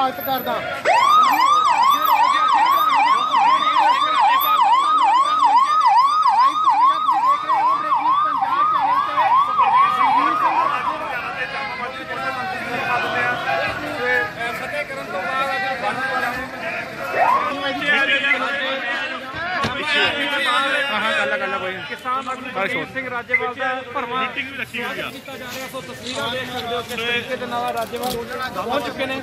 ਸਵਾਗਤ ਕਰਦਾ। ਹਾਂ ਹਾਂ ਗੱਲ ਗੱਲ ਕੋਈ ਕਿਸਾਨ ਆਗੂ ਬਲਬੀਰ ਸਿੰਘ ਰਾਜੇਵਾਲ ਦਾ ਭਰਵਾਂ ਮੀਟਿੰਗ ਵੀ ਰੱਖੀ ਹੋਈ ਆ ਕੀਤਾ ਜਾ ਰਿਹਾ ਸੋ ਤਸਵੀਰਾਂ ਦੇਖ ਸਕਦੇ ਹੋ ਕਿਸ ਤਰੀਕੇ ਦੇ ਨਾਲ ਰਾਜੇਵਾਲ ਪਹੁੰਚ ਚੁੱਕੇ ਨੇ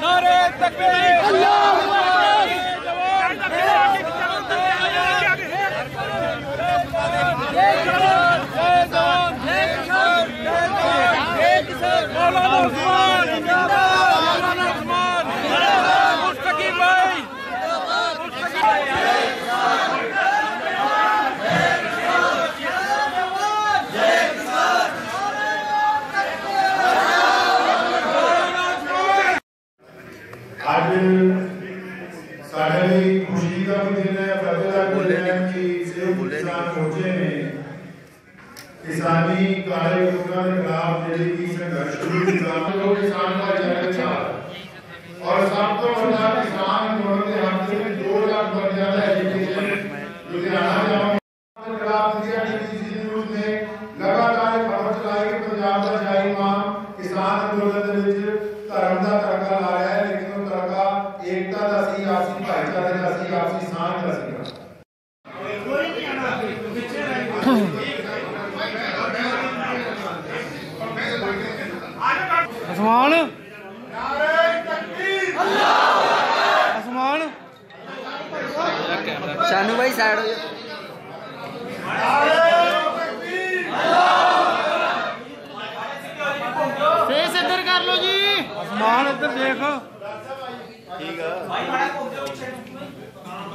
ਨਾਰੇ ਤਕਬੀਰ ਅੱਜ ਸਾਡੇ ਲਈ ਖੁਸ਼ੀ ਦਾ ਵੀ ਦਿਨ ਹੈ ਫਤਿਹ ਦਾ ਵੀ ਦਿਨ ਹੈ ਕਿ ਇਹ ਕਿਸਾਨ ਮੋਰਚੇ ਨੇ ਕਿਸਾਨੀ ਕਾਲੇ ਕਾਨੂੰਨਾਂ ਦੇ ਖਿਲਾਫ ਜਿਹੜੀ ਕਿ ਸੰਘਰਸ਼ ਸ਼ੁਰੂ ਕੀਤਾ ਉਹ ਕਿਸਾਨ ਦਾ ਜਨਮ ਔਰ ਸਭ ਤੋਂ ਵੱਡਾ ਕਿਸਾਨ ਅੰਦੋਲਨ ਦੇ ਹੱਥ ਦੇ ਵਿੱਚ 2 ਲੱਖ ਬੰਦਿਆਂ ਦਾ ਐਜੂਕੇਸ਼ਨ ਲੁਧਿਆਣਾ ਆਪਸੀ ਸਾਂਝ ਦਾ ਸੀਗਾ ਅਸਮਾਨ। ਅਸਮਾਨ। ਸਾਨੂੰ ਬਾਈ ਸਾਈਡ ਹੋ ਜਾ। ਫੇਸ ਇੱਧਰ ਕਰ ਲਓ ਜੀ। ਅਸਮਾਨ ਇੱਧਰ ਦੇਖ। ਠੀਕ ਆ। ਭਾਈ ਮਾੜਾ ਘੁੰਮ ਜਾਓ ਪਿੱਛੇ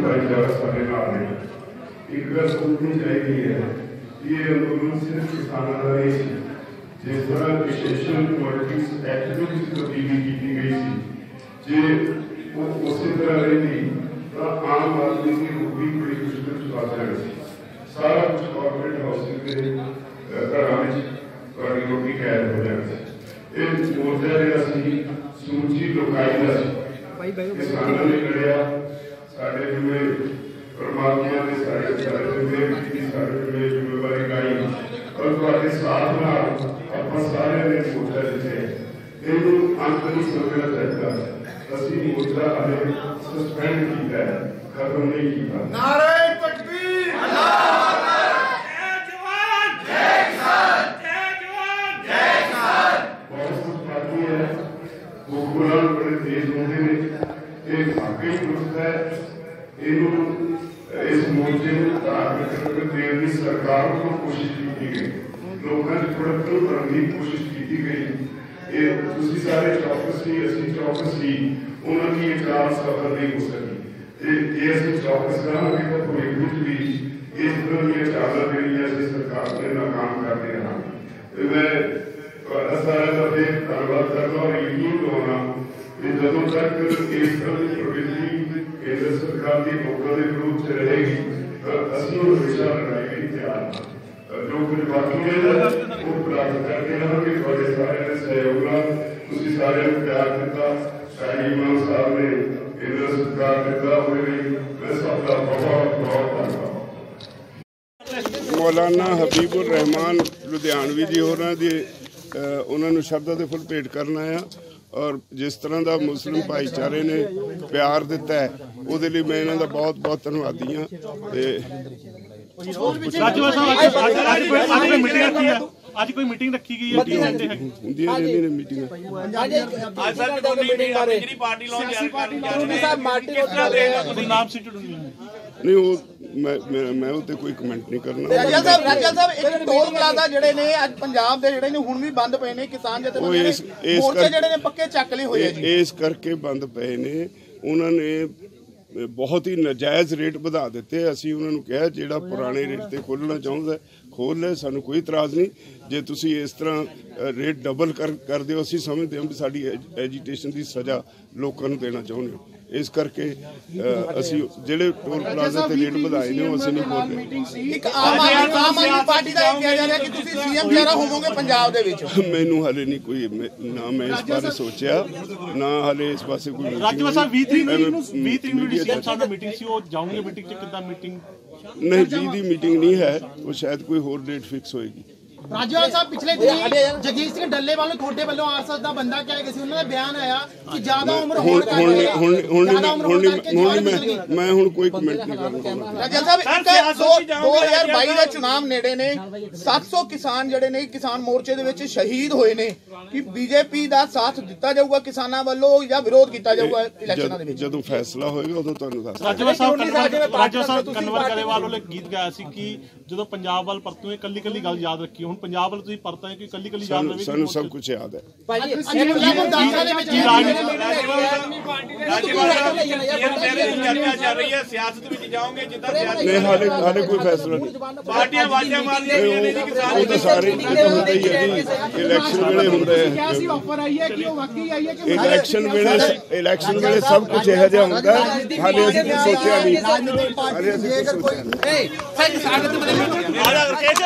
ਮੁਸਲਿਮ ਭਾਈਚਾਰਾ ਸਾਡੇ ਨਾਲ ਨੇ ਇੱਕ ਗੱਲ ਸੋਚਣੀ ਚਾਹੀਦੀ ਹੈ ਕਿ ਇਹ ਅੰਦੋਲਨ ਸਿਰਫ ਕਿਸਾਨਾਂ ਦਾ ਨਹੀਂ ਸੀ ਜਿਸ ਤਰ੍ਹਾਂ ਵਿਸ਼ੇਸ਼ਣ ਪੋਲਿਟਿਕਸ ਐਕਟ ਵਿੱਚ ਤਬਦੀਲੀ ਕੀਤੀ ਗਈ ਸੀ ਜੇ ਉਹ ਉਸੇ ਤਰ੍ਹਾਂ ਰਹਿੰਦੀ ਤਾਂ ਆਮ ਆਦਮੀ ਦੀ ਰੋਟੀ ਬੜੀ ਮੁਸ਼ਕਲ ਚ ਫਸ ਜਾਣੀ ਸੀ ਸਾਰਾ ਕੁਝ ਕਾਰਪੋਰੇਟ ਹਾਊਸਿੰਗ ਦੇ ਅਹ, ਘਰਾਂ ਵਿੱਚ ਤੁਹਾਡੀ ਰੋਟੀ ਕੈਦ ਹੋ ਜਾਣੀ ਸੀ ਇਹ ਮੋਰਚਾ ਜਿਹੜਾ ਸੀ ਸੂਚੀ ਲੋਕਾਈ ਦਾ ਸੀ ਕਿਸਾਨਾਂ ਨੇ ਲੜਿਆ ਸਾਡੇ ਜਿਵੇਂ ਪਰਮਾਤਮਾ ਨੇ ਸਾਡੇ ਸਾਰੇ ਜਿਵੇਂ ਕੀਤੀ ਸਾਡੇ ਜਿਵੇਂ ਜ਼ਿੰਮੇਵਾਰੀ ਗਾਈ ਔਰ ਤੁਹਾਡੇ ਸਾਥ ਨਾਲ ਆਪਾਂ ਸਾਰਿਆਂ ਨੇ ਮੋਰਚਾ ਜਿੱਤੇ ਇਹਨੂੰ ਅੰਤ ਨਹੀਂ ਸਮਝਣਾ ਚਾਹੀਦਾ ਅਸੀਂ ਮੋਰਚਾ ਹਲੇ ਸਸਪੈਂਡ ਕੀਤਾ ਹੈ ਖਤਮ ਨਹੀਂ ਕੀਤਾ ਨਾਰੇ ਤਕਬੀਰ ਬਹੁਤ ਕੁਝ ਇਹ ਵਾਕਈ ਦੁਰਸਤ ਹੈ ਇਹਨੂੰ ਇਸ ਮੋਰਚੇ ਨੂੰ ਧਾਰਮਿਕ ਰੰਗਤ ਦੇਣ ਦੀ ਸਰਕਾਰ ਵੱਲੋਂ ਕੋਸ਼ਿਸ਼ ਕੀਤੀ ਗਈ ਲੋਕਾਂ ਦੀ ਥੋੜਾ ਕਰਨ ਦੀ ਕੋਸ਼ਿਸ਼ ਕੀਤੀ ਗਈ ਇਹ ਤੁਸੀਂ ਸਾਰੇ ਚੌਕਸ ਸੀ ਅਸੀਂ ਚੌਕਸ ਸੀ ਉਹਨਾਂ ਦੀ ਇਹ ਕਾਰ ਸਫਲ ਨਹੀਂ ਹੋ ਸਕੀ ਤੇ ਜੇ ਅਸੀਂ ਚੌਕਸ ਕਰਾਂਗੇ ਤਾਂ ਭਵਿੱਖ ਵਿੱਚ ਵੀ ਇਸ ਤਰ੍ਹਾਂ ਦੀਆਂ ਚਾਲਾਂ ਜਿਹੜੀਆਂ ਅਸੀਂ ਸਰਕਾਰ ਦੇ ਨਾਕਾਮ ਕਰਦੇ ਰਹਾਂਗੇ ਤੇ ਮੈਂ ਤੁਹਾਡਾ ਸਾਰਿਆਂ ਦਾ ਫਿਰ ਧੰਨਵਾਦ ਕਰਦਾ ਔਰ ਯਕੀਨ ਦਿਵਾਉਣਾ ਕਿ ਜਦੋਂ ਤੱਕ ਇਸ ਤਰ੍ਹਾਂ ਦੀ ਪ੍ਰਵਿਰਤੀ ਕੇਂਦਰ ਸਰਕਾਰ ਦੀ ਲੋਕਾਂ ਦੇ ਵਿਰੁੱਧ ਚ ਰਹੇਗੀ ਅਸੀਂ ਉਹ ਹਮੇਸ਼ਾ ਲੜਾਈ ਲਈ ਤਿਆਰ ਜੋ ਕੁਝ ਬਾਕੀ ਹੈ ਉਹ ਪ੍ਰਾਪਤ ਕਰਦੇ ਰਹਾਂਗੇ ਤੁਹਾਡੇ ਸਾਰਿਆਂ ਦੇ ਸਹਿਯੋਗ ਨਾਲ ਤੁਸੀਂ ਸਾਰਿਆਂ ਨੂੰ ਪਿਆਰ ਦਿੱਤਾ। ਸ਼ਾਹੀ ਇਮਾਮ ਸਾਹਿਬ ਨੇ ਕੇਂਦਰ ਸਰਕਾਰ ਦਿੱਤਾ ਉਹਦੇ ਲਈ ਮੈਂ ਸਭ ਦਾ ਬਹੁਤ ਬਹੁਤ ਧੰਨਵਾਦ। ਮੌਲਾਨਾ ਹਬੀਬੁਰ ਰਹਿਮਾਨ ਲੁਧਿਆਣਵੀ ਜੀ ਹੋਰਾਂ ਦੀ ਅ, ਉਹਨਾਂ ਨੂੰ ਸ਼ਬਦਾਂ ਦੇ ਫੁੱਲ ਭੇਟ ਕਰਨ ਆਇਆ। ਔਰ ਜਿਸ ਤਰ੍ਹਾਂ ਦਾ ਮੁਸਲਿਮ ਭਾਈਚਾਰੇ ਨੇ ਪਿਆਰ ਦਿੱਤਾ ਹੈ ਉਹਦੇ ਲਈ ਮੈਂ ਇਹਨਾਂ ਦਾ ਬਹੁਤ ਬਹੁਤ ਧੰਨਵਾਦੀ ਹਾਂ ਤੇ ਅੱਜ ਕੋਈ ਮੀਟਿੰਗ ਰੱਖੀ ਹੈ ਅੱਜ ਕੋਈ ਮੀਟਿੰਗ ਰੱਖੀ ਗਈ ਹੈ ਕੀ ਕਹਿੰਦੇ ਹੈਗੇ ਹੁੰਦੀਆਂ ਰਹਿੰਦੀਆਂ ਨੇ ਮੀਟਿੰਗਾਂ ਅੱਜ ਸਰ ਜਦੋਂ ਮੀਟਿੰਗ ਆਪਣੀ ਜਿਹੜੀ ਪਾਰਟੀ ਲਾਉਣ ਜਾ ਰਹੇ ਕਿਸ ਤਰ੍ਹਾਂ ਦੇ ਗੁਰਨਾਮ ਸਿੰਘ ਢੁੱਡੀ ਨਹੀਂ ਉਹ ਮੈਂ ਮੈਂ ਮੈਂ ਉਹ ਤੇ ਕੋਈ ਕਮੈਂਟ ਨਹੀਂ ਕਰਨਾ। ਰਾਜਾ ਸਾਹਿਬ ਰਾਜਾ ਸਾਹਿਬ ਇੱਕ ਟੋਲ ਪਲਾਜ਼ਾ ਜਿਹੜੇ ਨੇ ਅੱਜ ਪੰਜਾਬ ਦੇ ਜਿਹੜੇ ਨੇ ਹੁਣ ਵੀ ਬੰਦ ਪਏ ਨੇ ਕਿਸਾਨ ਉਹ ਜਥੇਬੰਦੀਆਂ ਇਸ- ਨੇ ਇਸ ਮੋਰਚੇ ਜਿਹੜੇ ਨੇ ਪੱਕੇ ਚੱਕ ਲਏ ਹੋਏ ਆ ਜੀ। ਇਹ- ਇਸ ਕਰਕੇ ਬੰਦ ਪਏ ਨੇ। ਉਹਨਾਂ ਨੇ ਬਹੁਤ ਹੀ ਨਜਾਇਜ਼ ਰੇਟ ਵਧਾ ਦਿੱਤੇ। ਅਸੀਂ ਉਹਨਾਂ ਨੂੰ ਕਿਹਾ ਜਿਹੜਾ ਪੁਰਾਣੇ ਰੇਟ ਤੇ ਖੋਲਣਾ ਚਾਹੁੰਦਾ ਖੋਲ ਲੈ ਸਾਨੂੰ ਕੋਈ ਇਤਰਾਜ਼ ਨਹੀਂ। ਜੇ ਤੁਸੀਂ ਇਸ ਤਰ੍ਹਾਂ ਰੇਟ ਡਬਲ ਕਰ ਕਰ ਦਿਓ ਅਸੀਂ ਸਮਝਦੇ ਹਾਂ ਵੀ ਸਾਡੀ ਐਜ- ਐਜੀਟੇਸ਼ਨ ਦੀ ਸਜ਼ਾ ਲੋਕਾਂ ਨੂੰ ਦੇਣਾ ਚਾਹੁੰਦੇ ਹਾਂ। ਇਸ ਕਰਕੇ ਅਸੀਂ ਜਿਹੜੇ ਟੋਲ ਪਲਾਜ਼ਾ ਤੇ ਰੇਟ ਵਧਾਏ ਨੇ ਉਹ ਅਸੀਂ ਨਹੀਂ ਖੋਲ ਰਹੇ ਇੱਕ ਆਮ ਆਦਮੀ ਆਮ ਆਦਮੀ ਪਾਰਟੀ ਦਾ ਇਹ ਕਿਹਾ ਜਾ ਰਿਹਾ ਕਿ ਤੁਸੀਂ ਸੀਐਮ ਵਗੈਰਾ ਹੋਵੋਗੇ ਪੰਜਾਬ ਦੇ ਵਿੱਚ। ਮੈਨੂੰ ਹਾਲੇ ਨਹੀਂ ਕੋਈ ਨਾ ਮੈਂ ਇਸ ਬਾਰੇ ਸੋਚਿਆ ਨਾ ਹਾਲੇ ਇਸ ਪਾਸੇ ਕੋਈ meeting ਰਾਜੂ ਸਾਹਿਬ 20 ਤਰੀਕ ਨੂੰ ਐਵੇਂ 20 ਤਰੀਕ ਨੂੰ ਡੀਸੀਐਮ ਸਾਹਿਬ ਨਾਲ ਮੀਟਿੰਗ ਸੀ ਉਹ ਜਾਉਂਗੇ ਮੀਟਿੰਗ 'ਚ ਕਿੱਦਾਂ ਮੀਟਿੰਗ ਨਹੀਂ ਜੀ ਦੀ ਮੀਟਿੰਗ ਨਹੀਂ ਹੈ ਉਹ ਸ਼ਾਇਦ ਕੋਈ ਹੋਰ ਡੇਟ ਫਿਕਸ ਹੋਏਗੀ। ਰਾਜਵਾਲ ਸਾਹਿਬ ਪਿਛਲੇ ਦਿਨੀ ਜਗੀਰ ਸਿੰਘ ਡੱਲੇਵਾਲ ਨੂੰ ਤੁਹਾਡੇ ਵੱਲੋਂ ਆਰਐਸਐਸ ਦਾ ਬੰਦਾ ਕਿਹਾ ਗਿਆ ਸੀ ਉਹਨਾਂ ਦਾ ਬਿਆਨ ਆਇਆ ਕਿ ਜ਼ਿਆਦਾ ਉਮਰ ਹੋਣ ਹੁਣ ਕਰਕੇ ਹੁਣ ਹੁਣ ਮੈਂ ਮੈਂ ਹੁਣ ਕੋਈ ਕਮੈਂਟ ਨਹੀਂ ਕਰਨਾ ਚਾਹੁੰਦਾ। ਰਾਜਾ ਸਾਹਿਬ ਸਰ, ਇੱਕ ਸਿਆਸਤ ਦੋ- ਵਿੱਚ ਜਾਓਗੇ 2022 ਦੇ ਚੁਣਾਵ ਨੇੜੇ ਨੇ 700 ਕਿਸਾਨ ਜਿਹੜੇ ਨੇ ਕਿਸਾਨ ਮੋਰਚੇ ਦੇ ਵਿੱਚ ਸ਼ਹੀਦ ਹੋਏ ਨੇ। ਕਿ ਬੀਜੇਪੀ ਦਾ ਸਾਥ ਦਿੱਤਾ ਜਾਊਗਾ ਕਿਸਾਨਾਂ ਵੱਲੋਂ ਜਾਂ ਵਿਰੋਧ ਕੀਤਾ ਜਾਊਗਾ ਇਲੈਕਸ਼ਨਾਂ ਦੇ ਜਦ- ਵਿੱਚ? ਜਦੋਂ ਫੈਸਲਾ ਹੋਏਗਾ ਉਦੋਂ ਤੁਹਾਨੂੰ ਦੱਸ ਰਾਜੂ ਸਾਹਿਬ ਕਨਵਰ ਰਾਜੂ ਸਾਹਿਬ ਕਨਵਰ ਵਾਲੇ ਗੀਤ ਗਾਇਆ ਸੀ ਕਿ ਜਦੋਂ ਪੰਜਾਬ ਵੱਲ ਪਰਤੂਏ ਕੱਲੀ ਕੱਲੀ ਗੱਲ ਯਾਦ ਰੱਖੀ ਹੁਣ ਪੰਜਾਬ ਵੱਲ ਤੁਸੀਂ ਪਰਤਾਂ ਕਿ ਕੱਲੀ ਕੱਲੀ ਯਾਦ ਸਾਨੂੰ ਰਵੇ ਸਾਨੂੰ ਸਭ ਕੁਝ ਯਾਦ ਹੈ ਅਜੀਬ ਲੈਵਲ ਦਾਖਲਾ ਦੇ ਵਿੱਚ ਕੀ ਰਾਜ ਚਰਚਾ ਚੱਲ ਰਹੀ ਹੈ ਸਿਆਸਤ ਵਿੱਚ ਜਾਓਗੇ ਜਿੱਦਾਂ ਸਿਆਸਤ ਨਹੀਂ ਹਾਲੇ ਹਾਲੇ ਕੋਈ ਫੈਸਲਾ ਨਹੀਂ ਪਾਰਟੀਆਂ ਵਾਜਾ ਮਾਰਦੀਆਂ ਨਹੀਂ, ਪਈਆਂ ਨੇ ਜੀ ਉਹ ਕਿਸਾਨ ਉਹ ਤਾਂ ਸਾਰੇ ਉਹ ਤਾਂ ਹੁੰਦਾ ਹੀ ਹੈ ਜੀ ਇਲੈਕਸ਼ਨ ਵੇਲੇ ਹੁੰਦਾ ਕਿਹਾ ਸੀ ਹੈ ਆਫਰ ਆਈ ਹੈ ਕਿ ਉਹ ਵਾਕਈ ਆਈ ਹੈ ਕਿ ਇਲੈਕਸ਼ਨ ਵੇਲੇ ਇਲੈਕਸ਼ਨ ਵੇਲੇ ਸਭ ਕੁਝ ਇਹੋ ਜਿਹਾ ਹੁੰਦਾ ਹੈ। ਹਾਲੇ ਅਸੀਂ ਕੁਝ ਸੋਚਿਆ ਨਹੀਂ ਹਾਲੇ ਅਸੀਂ ਕੁਝ ਸੋਚਿਆ ਨਹੀਂ ਆ ਜਾ ਰਕੇਸ਼